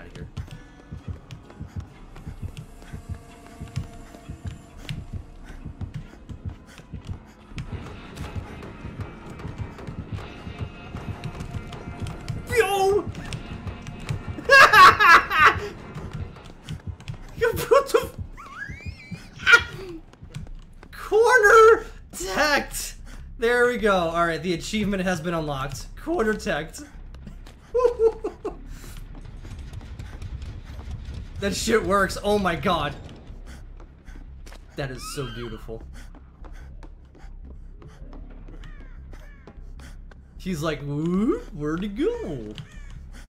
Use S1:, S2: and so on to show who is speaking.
S1: out of here. Yo! you put the corner tech. There we go. All right, the achievement has been unlocked. Corner tech. That shit works. Oh my god. That is so beautiful. He's like, whoop, where'd he go?